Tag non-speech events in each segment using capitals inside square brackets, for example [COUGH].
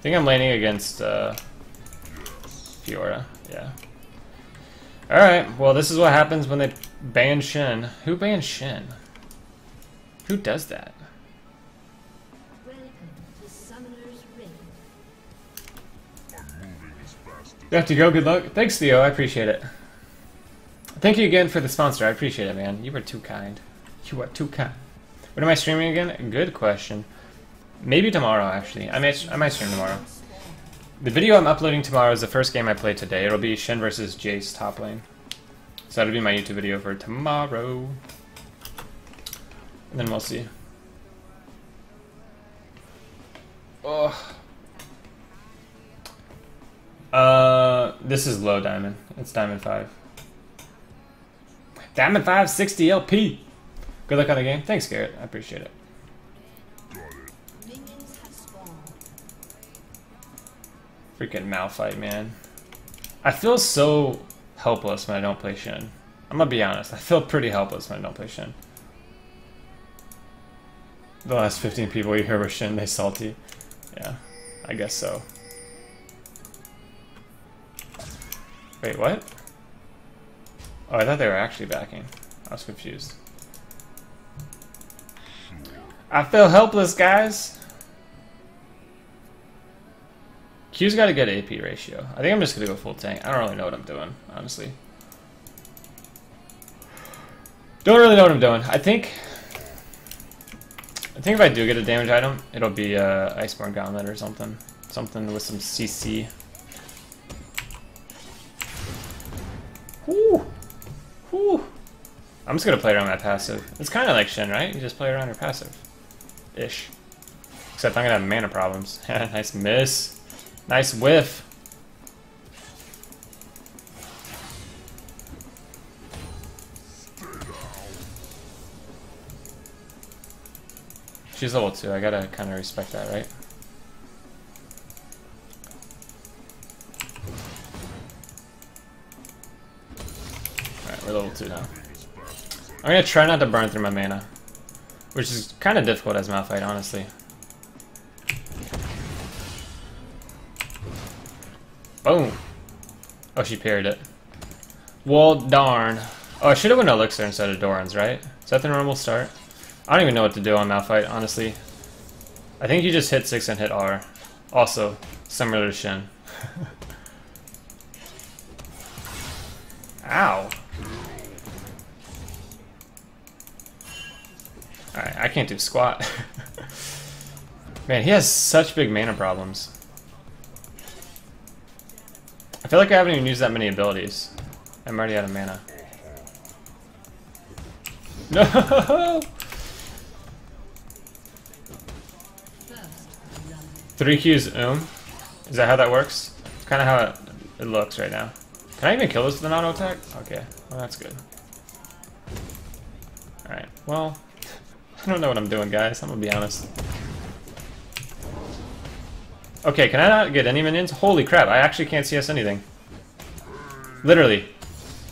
I think I'm laning against uh, Fiora. Yeah. Alright, well this is what happens when they ban Shen. Who bans Shen? Who does that? Welcome to Summoner's Rift. You have to go, good luck. Thanks, Theo, I appreciate it. Thank you again for the sponsor, I appreciate it, man. You were too kind. You are too kind. When am I streaming again? Good question. Maybe tomorrow, actually. I might, I might stream tomorrow. The video I'm uploading tomorrow is the first game I played today. It'll be Shen versus Jace top lane. So that'll be my YouTube video for tomorrow. And then we'll see. Oh. Uh, this is low diamond. It's diamond 5. Diamond 5, 60 LP. Good luck on the game. Thanks, Garrett. I appreciate it. Freaking Malphite, man. I feel so helpless when I don't play Shen. I'm gonna be honest. I feel pretty helpless when I don't play Shen. The last 15 people you hear were Shen, they salty. Yeah, I guess so. Wait, what? Oh, I thought they were actually backing. I was confused. I feel helpless, guys. Q's got a good AP ratio. I think I'm just gonna go full tank. I don't really know what I'm doing, honestly. Don't really know what I'm doing. I think... I think if I do get a damage item, it'll be uh, Iceborn Gauntlet or something. Something with some CC. Whoo! Whoo! I'm just gonna play around my passive. It's kind of like Shen, right? You just play around your passive. Ish. Except I'm gonna have mana problems. [LAUGHS] nice miss. Nice whiff. She's level 2, I gotta kinda respect that, right? Alright, we're level 2 now. I'm gonna try not to burn through my mana. Which is kinda difficult as Malphite, honestly. Boom. Oh, she parried it. Well, darn. Oh, I should have went Elixir instead of Doran's, right? Is that the normal start? I don't even know what to do on Malphite, honestly. I think you just hit 6 and hit R. Also, similar to Shen. [LAUGHS] Ow. Alright, I can't do squat. [LAUGHS] Man, he has such big mana problems. Feel like I haven't even used that many abilities. I'm already out of mana. No! Three Qs um. Is that how that works? It's kind of how it, it looks right now. Can I even kill this with an auto attack? Okay, well that's good. Alright, well, [LAUGHS] I don't know what I'm doing, guys. I'm gonna be honest. Okay, can I not get any minions? Holy crap, I actually can't CS anything. Literally.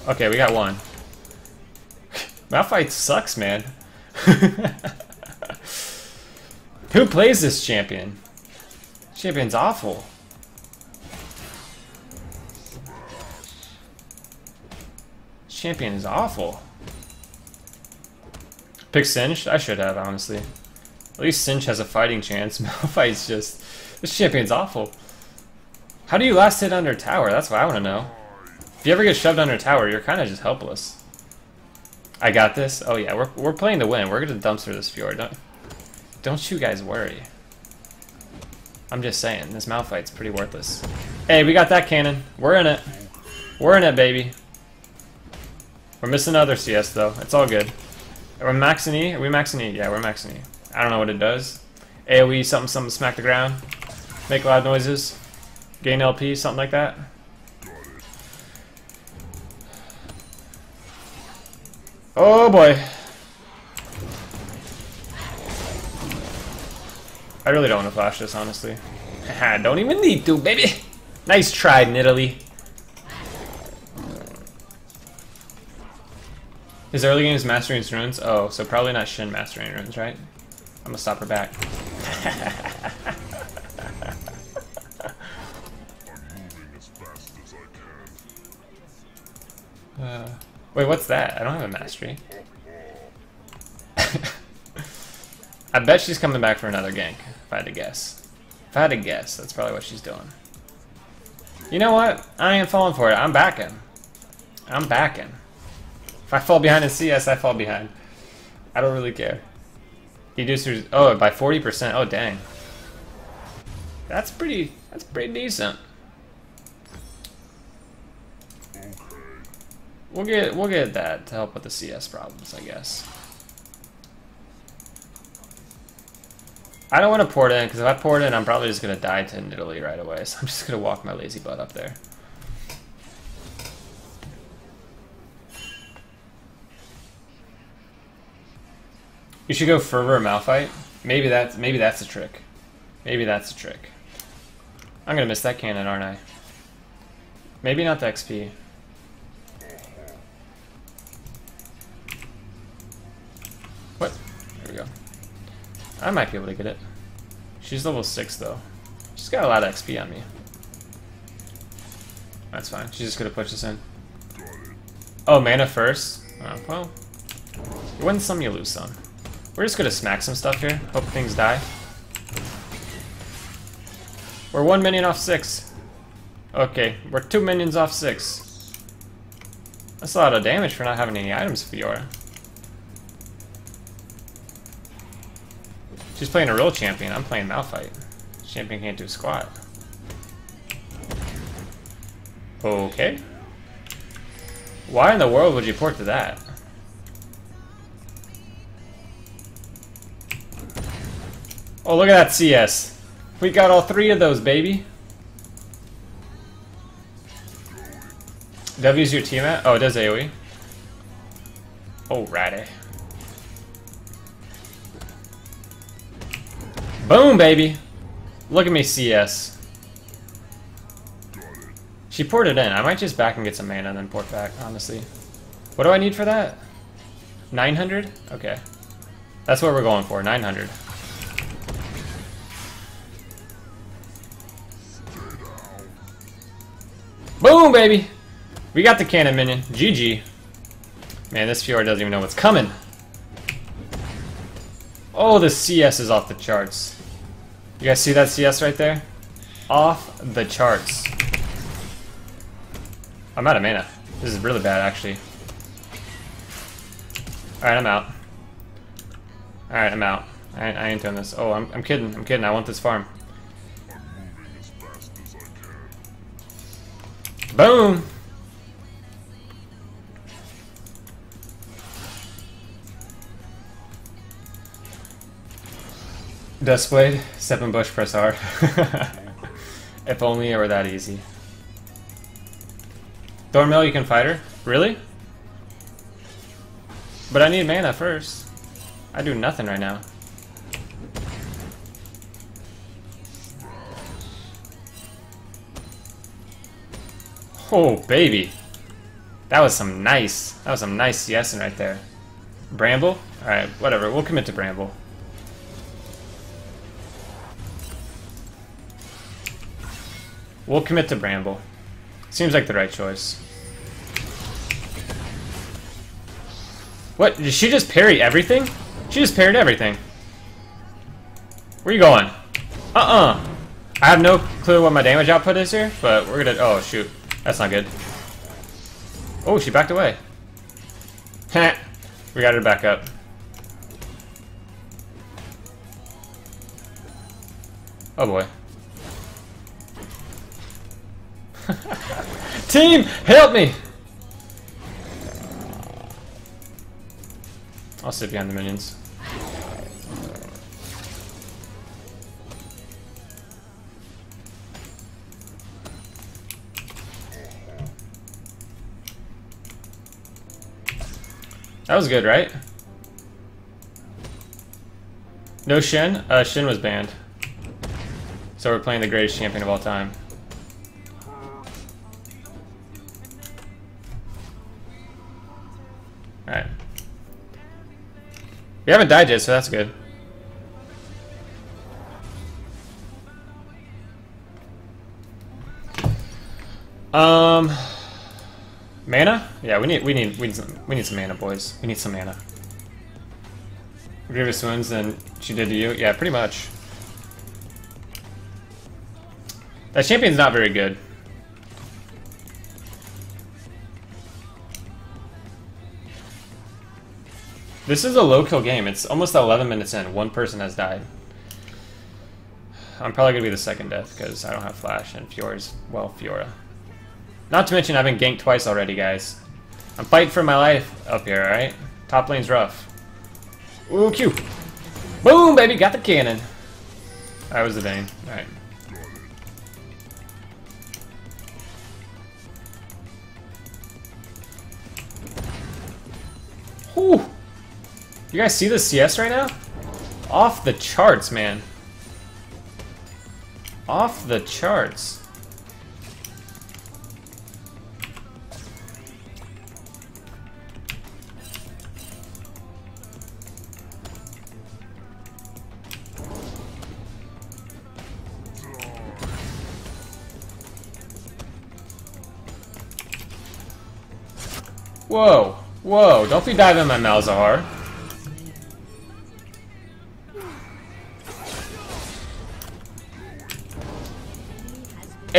Okay, we got one. [LAUGHS] Malphite sucks, man. [LAUGHS] Who plays this champion? Champion's awful. Champion is awful. Pick Singe? I should have, honestly. At least Singe has a fighting chance. [LAUGHS] Malphite's just... This champion's awful. How do you last hit under tower? That's what I want to know. If you ever get shoved under tower, you're kind of just helpless. I got this. Oh yeah, we're, we're playing to win. We're going to dumpster this fjord. Don't, don't you guys worry. I'm just saying, this Malphite's pretty worthless. Hey, we got that cannon. We're in it. We're in it, baby. We're missing other CS, though. It's all good. We're maxing E? Are we maxing E? Yeah, we're maxing E. I don't know what it does. AoE, something, something, smack the ground. Make loud noises. Gain LP, something like that. Oh boy. I really don't want to flash this, honestly. [LAUGHS] don't even need to, baby! Nice try, Nidalee. His early game is Mastering Runes? Oh, so probably not Shen Mastering Runes, right? I'm gonna stop her back. [LAUGHS] Uh, wait, what's that? I don't have a mastery. [LAUGHS] I bet she's coming back for another gank, if I had to guess. If I had to guess, that's probably what she's doing. You know what? I ain't falling for it. I'm backing. I'm backing. If I fall behind in CS, I fall behind. I don't really care. Educers, oh, by 40%. Oh, dang. That's pretty, that's pretty decent. We'll get, we'll get that to help with the CS problems, I guess. I don't want to port in, because if I port in, I'm probably just going to die to Nidalee right away, [LAUGHS] so I'm just going to walk my lazy butt up there. You should go Fervor or Malphite. Maybe that's maybe that's a trick. Maybe that's a trick. I'm gonna miss that cannon, aren't I? Maybe not the XP. What? There we go. I might be able to get it. She's level 6 though. She's got a lot of XP on me. That's fine. She's just gonna push us in. Oh, mana first? Oh, well. You win some, you lose some. We're just gonna smack some stuff here. Hope things die. We're one minion off six. Okay, we're two minions off six. That's a lot of damage for not having any items, Fiora. She's playing a real champion. I'm playing Malphite. Champion can't do squat. Okay. Why in the world would you port to that? Oh, look at that CS. We got all three of those, baby. W's your team at? Oh, it does AoE. Oh, ratty. Boom, baby. Look at me, CS. She poured it in. I might just back and get some mana and then port back, honestly. What do I need for that? 900? Okay. That's what we're going for, 900. Boom, baby! We got the cannon minion. GG. Man, this Fiora doesn't even know what's coming. Oh, the CS is off the charts. You guys see that CS right there? Off the charts. I'm out of mana. This is really bad, actually. Alright, I'm out. Alright, I'm out. I, I ain't doing this. Oh, I'm, I'm kidding. I'm kidding. I want this farm. Boom! Duskblade, Seven Bush, press R. [LAUGHS] if only it were that easy. Thornmail, you can fight her? Really? But I need mana first. I do nothing right now. Oh, baby. That was some nice, that was some nice CSing right there. Bramble? Alright, whatever, we'll commit to Bramble. We'll commit to Bramble. Seems like the right choice. What? Did she just parry everything? She just parried everything. Where you going? Uh-uh. I have no clue what my damage output is here, but we're gonna... Oh, shoot. That's not good. Oh, she backed away. Heh. we got her back up. Oh boy. [LAUGHS] Team, help me! I'll sit behind the minions. That was good, right? No Shen? Uh, Shen was banned. So we're playing the greatest champion of all time. We haven't died yet, so that's good. Um, Mana? Yeah, we need we need we need some, we need some mana, boys. We need some mana. Grievous wounds than she did to you. Yeah, pretty much. That champion's not very good. This is a low kill game. It's almost 11 minutes in. One person has died. I'm probably gonna be the second death because I don't have flash and Fiora's well Fiora. Not to mention I've been ganked twice already, guys. I'm fighting for my life up here, alright? Top lane's rough. Ooh, Q. Boom, baby, got the cannon. That was the Vayne. Alright. You guys see the CS right now? Off the charts, man. Off the charts. Whoa, whoa, don't be diving my Malzahar.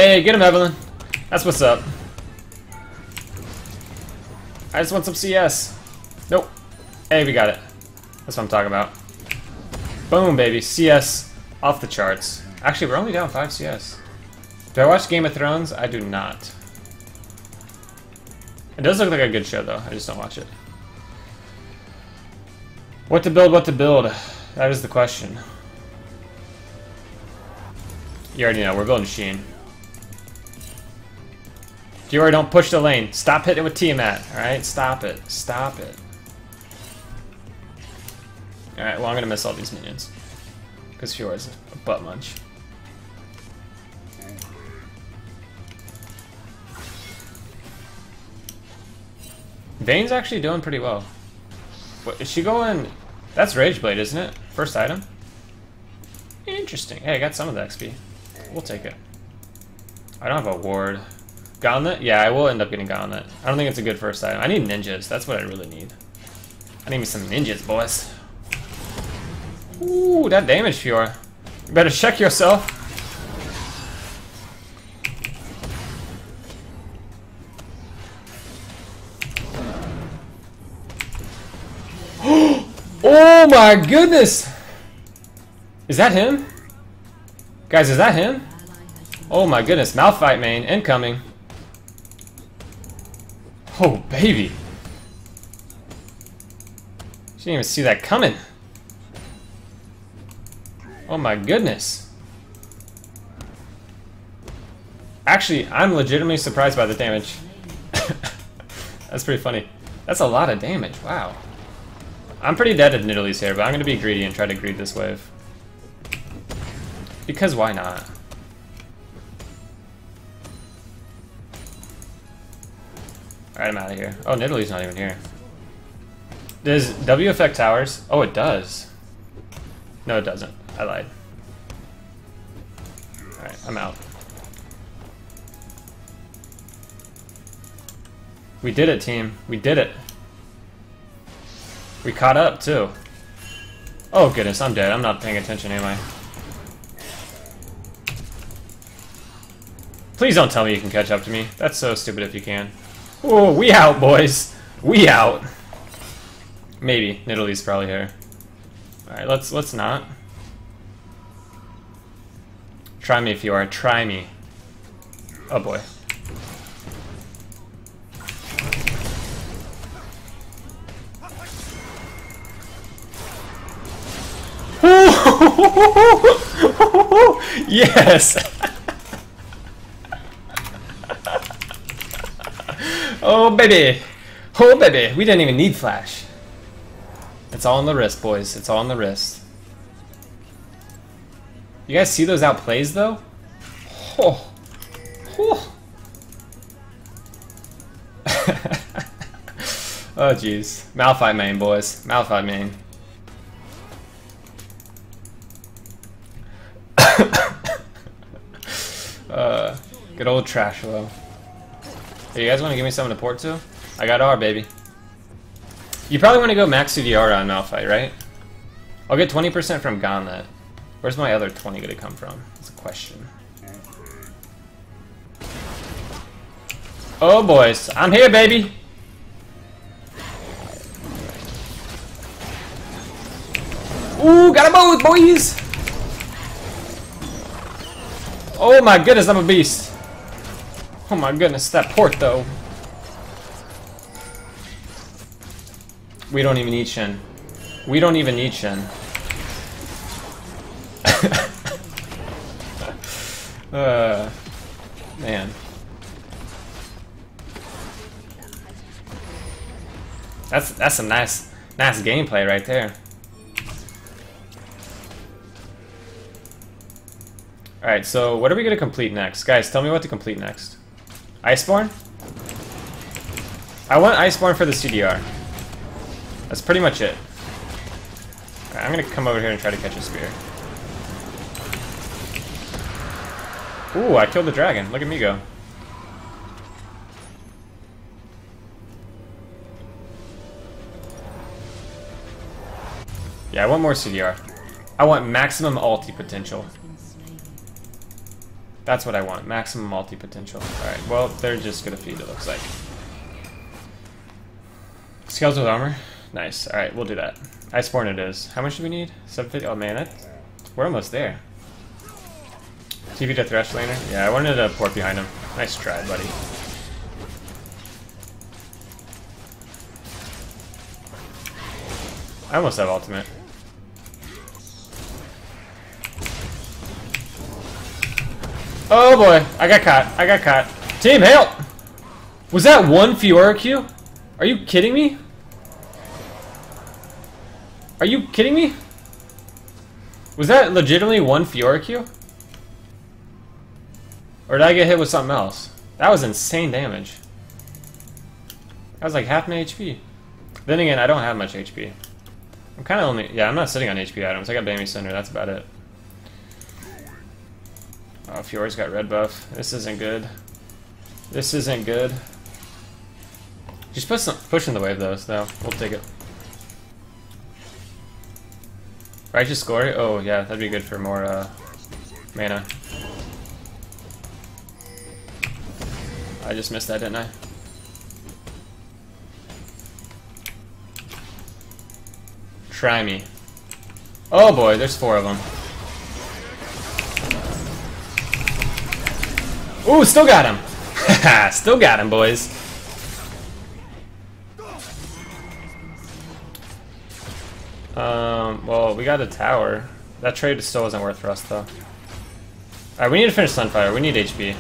Hey, get him, Evelynn. That's what's up. I just want some CS. Nope. Hey, we got it. That's what I'm talking about. Boom, baby. CS off the charts. Actually, we're only down 5 CS. Do I watch Game of Thrones? I do not. It does look like a good show, though. I just don't watch it. What to build, what to build? That is the question. You already know, we're building Sheen. Fiora, don't push the lane. Stop hitting with Tiamat, alright? Stop it. Stop it. Alright, well I'm gonna miss all these minions. Because Fiora's a butt munch. Vayne's actually doing pretty well. What, is she going... That's Rageblade, isn't it? First item? Interesting. Hey, I got some of the XP. We'll take it. I don't have a ward. Gauntlet? Yeah, I will end up getting Gauntlet. I don't think it's a good first item. I need ninjas. That's what I really need. I need me some ninjas, boys. Ooh, that damage, Fiora. You better check yourself. [GASPS] oh my goodness! Is that him? Guys, is that him? Oh my goodness, Malphite main, incoming. Oh, baby. She didn't even see that coming. Oh my goodness. Actually, I'm legitimately surprised by the damage. [LAUGHS] That's pretty funny. That's a lot of damage, wow. I'm pretty dead at Nidalee's here, but I'm gonna be greedy and try to greed this wave. Because why not? Alright, I'm out of here. Oh, Nidalee's not even here. Does W affect towers? Oh, it does. No, it doesn't. I lied. Alright, I'm out. We did it, team. We did it. We caught up, too. Oh, goodness, I'm dead. I'm not paying attention, am I? Please don't tell me you can catch up to me. That's so stupid if you can. Oh, we out, boys. We out. Maybe. Nidalee's probably here. Alright, let's let's not. Try me if you are. Try me. Oh boy. [LAUGHS] yes! [LAUGHS] oh baby! Oh baby! We didn't even need flash. It's all on the wrist, boys. It's all on the wrist. You guys see those outplays though? Oh. Oh. [LAUGHS] oh jeez. Malphite main, boys. Malphite main. [COUGHS] uh, good old trash Trashlow. Hey, you guys want to give me something to port to? I got R, baby. You probably want to go max CDR on Malphite, right? I'll get 20% from Gauntlet. Where's my other 20 gonna come from? That's a question. Oh, boys. I'm here, baby! Ooh, got a both, boys! Oh my goodness, I'm a beast. Oh my goodness, that port though. We don't even need Shen. We don't even need Shen. [LAUGHS] uh, man. That's that's some nice nice gameplay right there. Alright, so what are we to complete next? Guys, tell me what to complete next. Iceborn? I want Iceborn for the CDR. That's pretty much it. Right, I'm to come over here and try to catch a spear. Ooh, I killed the dragon. Look at me go. Yeah, I want more CDR. I want maximum ulti potential. That's what I want. Maximum multi-potential. Alright, well, they're just gonna feed, it looks like. Scales with armor? Nice. Alright, we'll do that. Iceborn it is. How much do we need? 750? Oh man, that, we're almost there. TV to Thresh laner? Yeah, I wanted to port behind him. Nice try, buddy. I almost have ultimate. Oh boy, I got caught. I got caught. Team, help! Was that one Fiora Q? Are you kidding me? Are you kidding me? Was that legitimately one Fiora Q? Or did I get hit with something else? That was insane damage. That was like half my HP. Then again, I don't have much HP. I'm kind of only... Yeah, I'm not sitting on HP items. I got Bami's Cinder, that's about it. Oh, Fiora's got red buff. This isn't good. This isn't good. Just put some pushing the wave though, so we'll take it. Righteous Glory? Oh yeah, that'd be good for more uh, mana. I just missed that, didn't I? Try me. Oh boy, there's four of them. Ooh, still got him. [LAUGHS] still got him, boys. Um, well, we got a tower. That trade still isn't worth for us, though. Alright, we need to finish Sunfire. We need HP.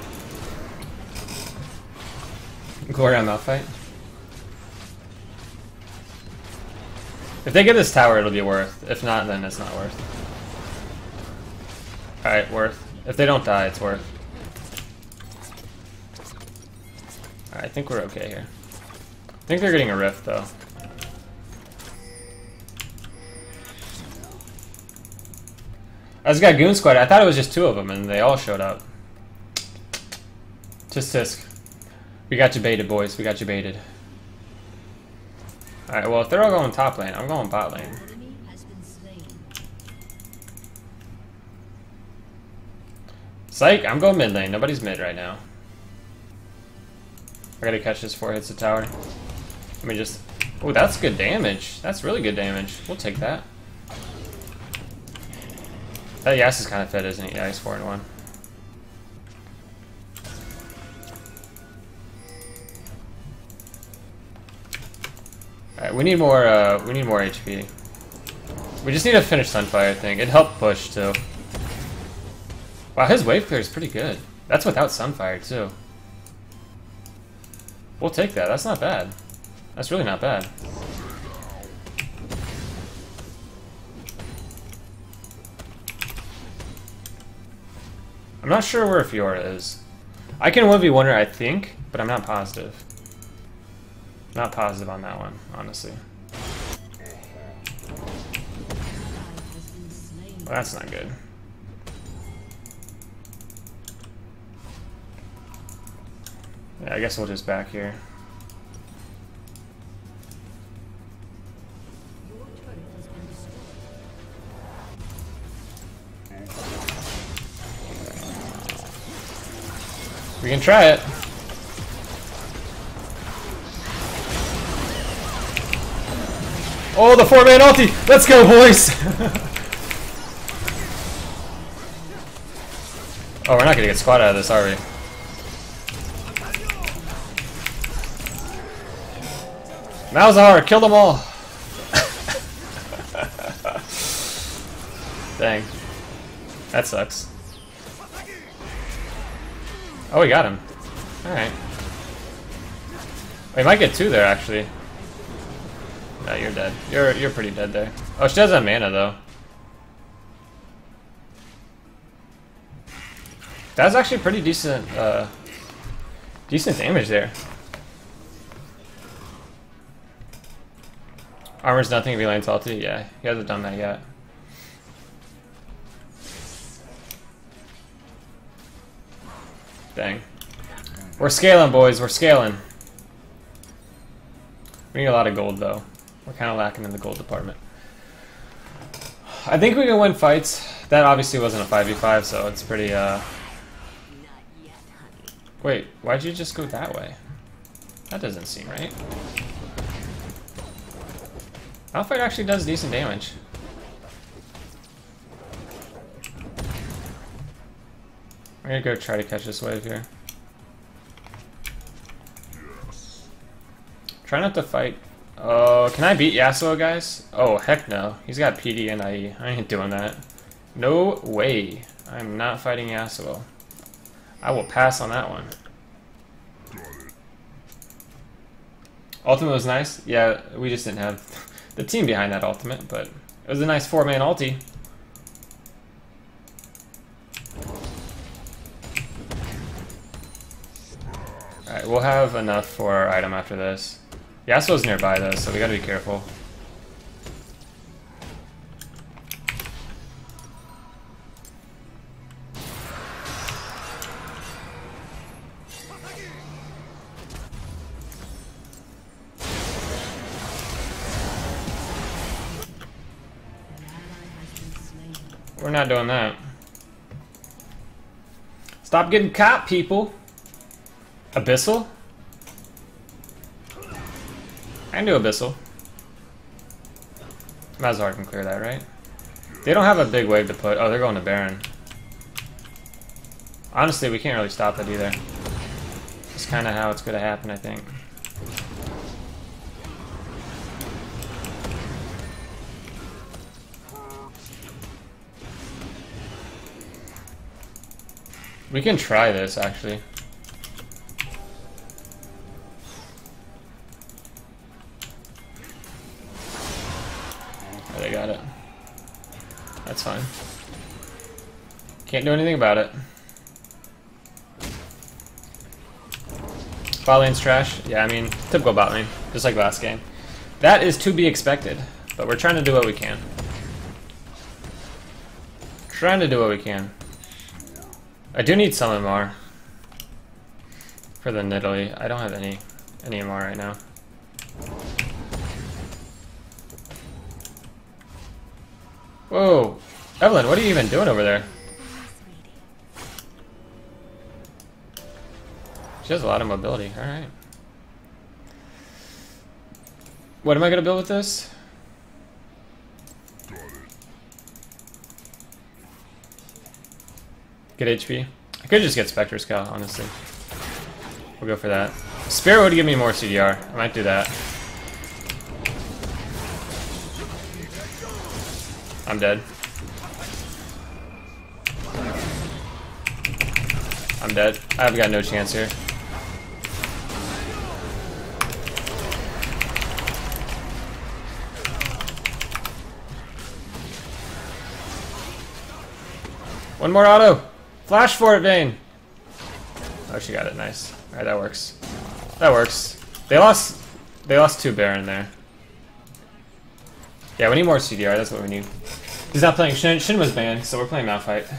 Glory on Malphite. If they get this tower, it'll be worth. If not, then it's not worth. Alright, worth. If they don't die, it's worth. I think we're okay here. I think they're getting a rift, though. I just got Goon Squad. I thought it was just two of them, and they all showed up. Tisk tisk. We got you baited, boys. We got you baited. Alright, well, if they're all going top lane, I'm going bot lane. Psych, I'm going mid lane. Nobody's mid right now. I gotta catch this before it hits the tower. Let me just... Oh, that's good damage. That's really good damage. We'll take that. That Yas is kind of fed, isn't he? Yeah, he's 4 and 1. Alright, we need more, uh, we need more HP. We just need to finish Sunfire, I think. It helped push, too. Wow, his wave clear is pretty good. That's without Sunfire, too. We'll take that. That's not bad. That's really not bad. I'm not sure where Fiora is. I can 1v1 her, I think, but I'm not positive. Not positive on that one, honestly. Well, that's not good. Yeah, I guess we'll just back here. We can try it. Oh, the four-man ulti! Let's go, boys! [LAUGHS] oh, we're not gonna get squad out of this, are we? Malzahar, kill them all! Dang. That sucks. Oh, we got him. Alright. We might get two there, actually. No, you're dead. You're you're pretty dead there. Oh, she does have mana, though. That's actually pretty decent, uh... Decent damage there. Armor's nothing if he lands ulti? Yeah, he hasn't done that yet. Dang. We're scaling, boys. We're scaling. We need a lot of gold, though. We're kind of lacking in the gold department. I think we can win fights. That obviously wasn't a 5v5, so it's pretty, uh... Wait, why'd you just go that way? That doesn't seem right. Malphite actually does decent damage. I'm gonna go try to catch this wave here. Try not to fight. Oh, can I beat Yasuo, guys? Oh, heck no. He's got PD and IE. I ain't doing that. No way. I'm not fighting Yasuo. I will pass on that one. Ultimate was nice. Yeah, we just didn't have [LAUGHS] the team behind that ultimate, but it was a nice four-man ulti. Alright, we'll have enough for our item after this. Yasuo's nearby though, so we gotta be careful. Doing that. Stop getting caught, people! Abyssal? I can do Abyssal. Malzahar can clear that, right? They don't have a big wave to put. Oh, they're going to Baron. Honestly, we can't really stop that either. It's kind of how it's going to happen, I think. We can try this, actually. Oh, they got it. That's fine. Can't do anything about it. Bot lane's trash. Yeah, I mean, typical bot lane, just like last game. That is to be expected, but we're trying to do what we can. Trying to do what we can. I do need some MR for the Nidalee. I don't have any any MR right now. Whoa, Evelynn, what are you even doing over there? She has a lot of mobility. All right. What am I gonna build with this? Get HP. I could just get Spectre's Cowl, honestly. We'll go for that. Spirit would give me more CDR. I might do that. I'm dead. I'm dead. I've got no chance here. One more auto. Flash for it, Vayne. Oh, she got it. Nice. All right, that works. That works. They lost. They lost two Baron there. Yeah, we need more CDR. That's what we need. He's not playing Shen. Shen was banned, so we're playing Malphite.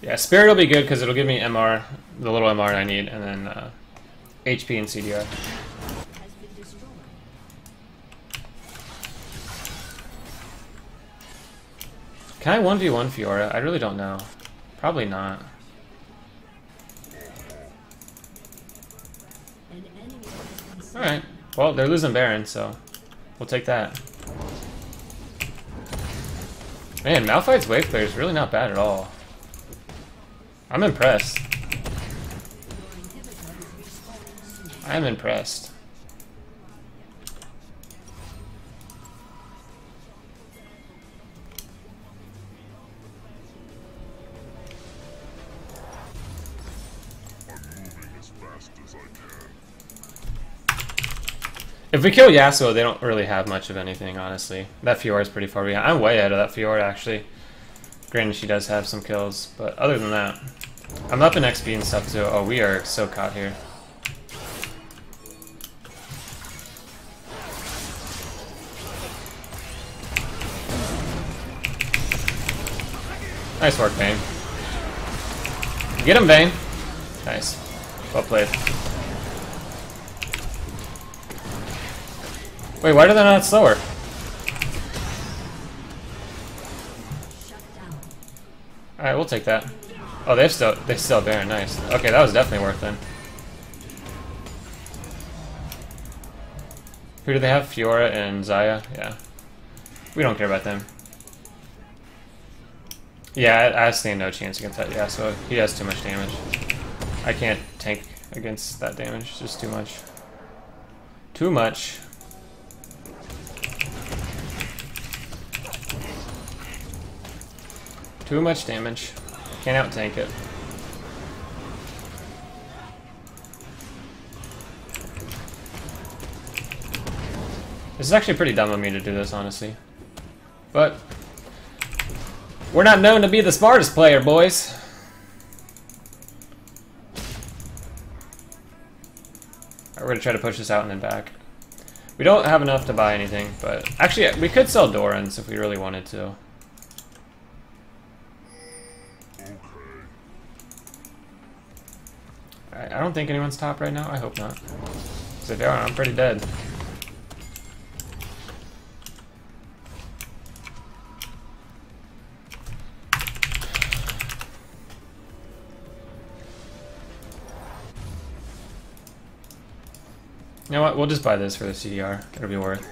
Yeah, Spirit will be good because it'll give me MR, the little MR I need, and then uh, HP and CDR. Can I 1v1 Fiora? I really don't know. Probably not. Alright. Well, they're losing Baron, so we'll take that. Man, Malphite's wave player is really not bad at all. I'm impressed. Your inhibitor is respawning soon. I am impressed. We kill Yasuo, they don't really have much of anything, honestly. That Fiora is pretty far behind. I'm way ahead of that Fiora, actually. Granted, she does have some kills, but other than that, I'm up in XP and stuff too. Oh, we are so caught here. Nice work, Vayne. Get him, Vayne. Nice. Well played. Wait, why did they not slower? Alright, we'll take that. Oh, they still they still Baron, nice. Okay, that was definitely worth it. Who do they have? Fiora and Xayah? Yeah. We don't care about them. Yeah, I, I stand no chance against that. Yeah, so he has too much damage. I can't tank against that damage. It's just too much. Too much. Too much damage. Can't out tank it. This is actually pretty dumb of me to do this, honestly. But we're not known to be the smartest player, boys. Alright, we're gonna try to push this out and then back. We don't have enough to buy anything, but actually we could sell Dorans if we really wanted to. Alright, I don't think anyone's top right now. I hope not. 'Cause if they are, I'm pretty dead. You know what? We'll just buy this for the CDR. It'll be worth.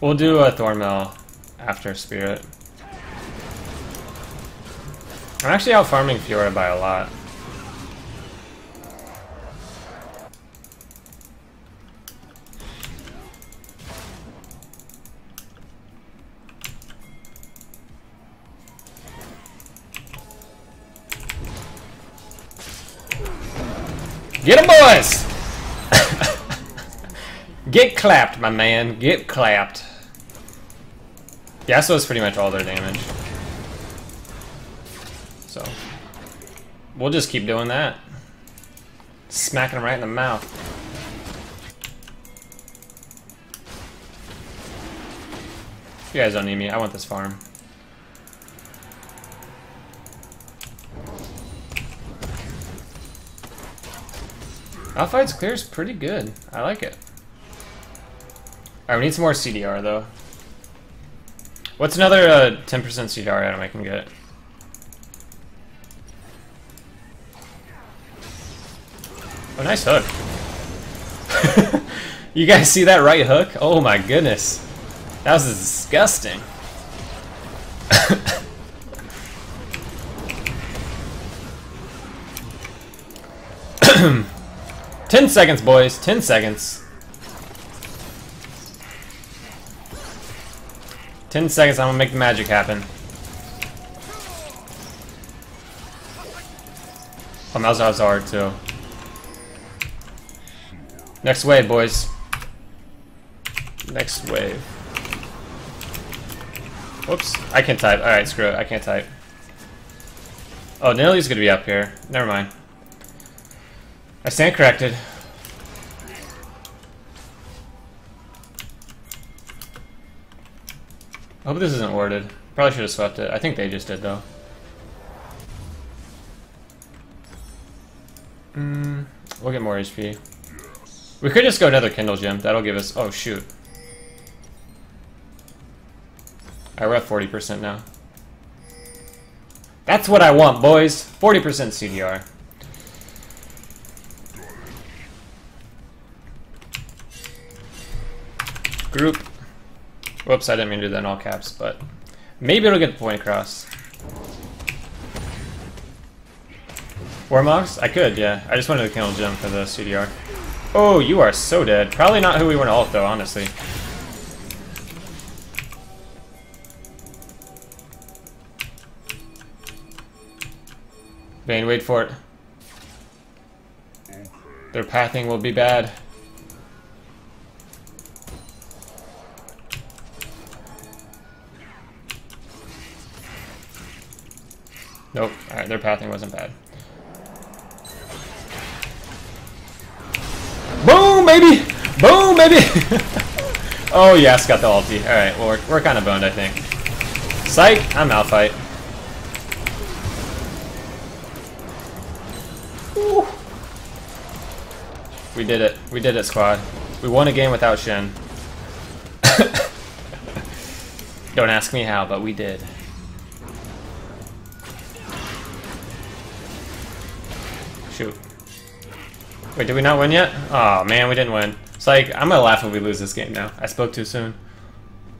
We'll do a Thornmail after Spirit. I'm actually out farming Fiora by a lot. Get clapped, my man. Get clapped. Yasuo's pretty much all their damage. So, we'll just keep doing that. Smacking them right in the mouth. You guys don't need me. I want this farm. Alphite's clear is pretty good. I like it. Alright, we need some more CDR though. What's another uh, 10% CDR item I can get? Oh, nice hook. [LAUGHS] you guys see that right hook? Oh my goodness. That was disgusting. [COUGHS] [COUGHS] Ten seconds, boys. Ten seconds. Ten seconds, I'm gonna make the magic happen. Oh, Malzahar's hard too. Next wave, boys. Next wave. Whoops, I can't type. Alright, screw it, I can't type. Oh, Nilly's gonna be up here. Never mind. I stand corrected. I hope this isn't warded. Probably should have swept it. I think they just did, though. Mm, we'll get more HP. We could just go another Kindle Gem. That'll give us... Oh, shoot. Alright, we're at 40% now. That's what I want, boys! 40% CDR. Group. Whoops, I didn't mean to do that in all caps, but... Maybe it'll get the point across. Warmogs? I could, yeah. I just wanted to kill Gem for the CDR. Oh, you are so dead. Probably not who we want to ult, though, honestly. Vayne, wait for it. Their pathing will be bad. Nope. Alright, their pathing wasn't bad. Boom, baby! Boom, baby! [LAUGHS] oh, yes, got the ulti. Alright, well, we're, we're kind of boned, I think. Psych, I'm out fight. We did it. We did it, squad. We won a game without Shen. [COUGHS] Don't ask me how, but we did. Shoot. Wait, did we not win yet? Oh man, we didn't win. It's like, I'm gonna laugh if we lose this game now. I spoke too soon.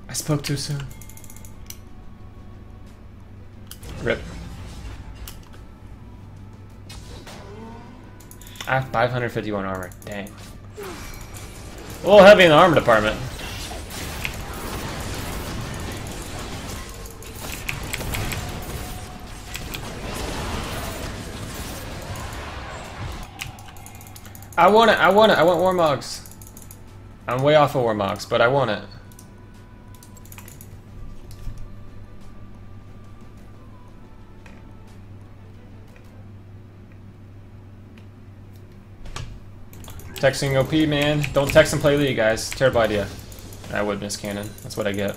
I spoke too soon. Rip. I have 551 armor. Dang. A little heavy in the armor department. I want it, I want it, I want Warmogs. I'm way off of Warmogs, but I want it. Texting OP, man. Don't text and play League, guys. Terrible idea. I would miss cannon. That's what I get.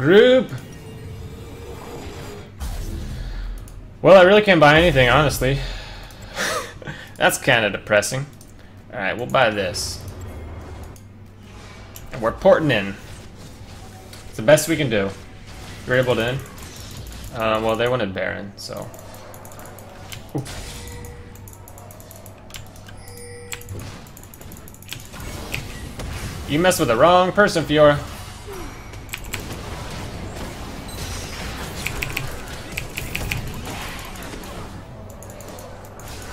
Group! Well, I really can't buy anything, honestly. [LAUGHS] That's kind of depressing. Alright, we'll buy this. And we're porting in. It's the best we can do. You're able to in? Uh, well, they wanted Baron, so... You messed with the wrong person, Fiora.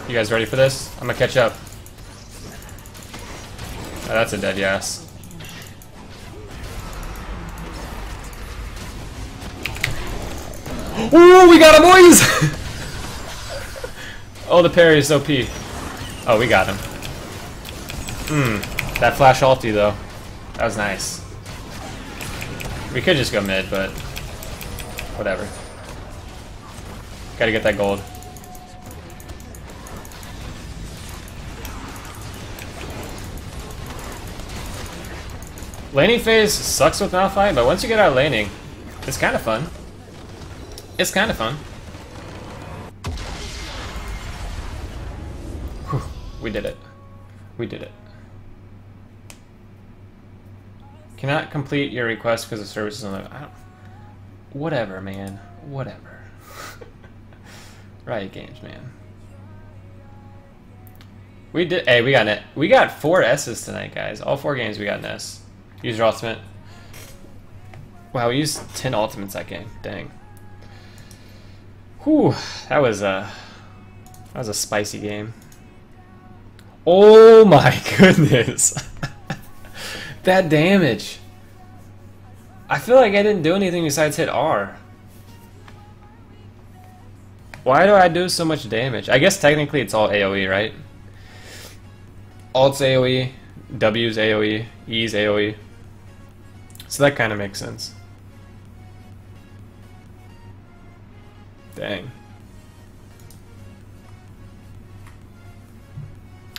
You guys ready for this? I'm gonna catch up. Oh, that's a dead yes. [GASPS] Ooh, we got him, boys! [LAUGHS] oh, the parry is OP. Oh, we got him. Hmm, that flash ulti though. That was nice. We could just go mid, but whatever. Gotta get that gold. Laning phase sucks with Malphite, but once you get out laning, it's kind of fun. It's kind of fun. Whew, we did it. We did it. Cannot complete your request because the service is on the... I don't, whatever, man. Whatever. [LAUGHS] Riot Games, man. We did. Hey, we got it. We got four S's tonight, guys. All four games we got an S. Use your ultimate. Wow, we used 10 ultimates that game. Dang. Whew, that was a that was a spicy game. Oh my [LAUGHS] goodness. [LAUGHS] that damage. I feel like I didn't do anything besides hit R. Why do I do so much damage? I guess technically it's all AoE, right? Alt's AoE, W's AoE, E's AoE. So that kind of makes sense. Dang.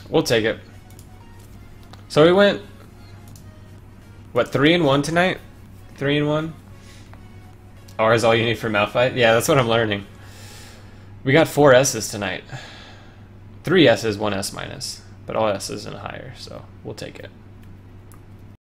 We'll take it. So we went, what, three and one tonight? Three and one? R is all you need for Malphite? Yeah, that's what I'm learning. We got four S's tonight. Three S's, one S minus. But all S's and higher, so we'll take it.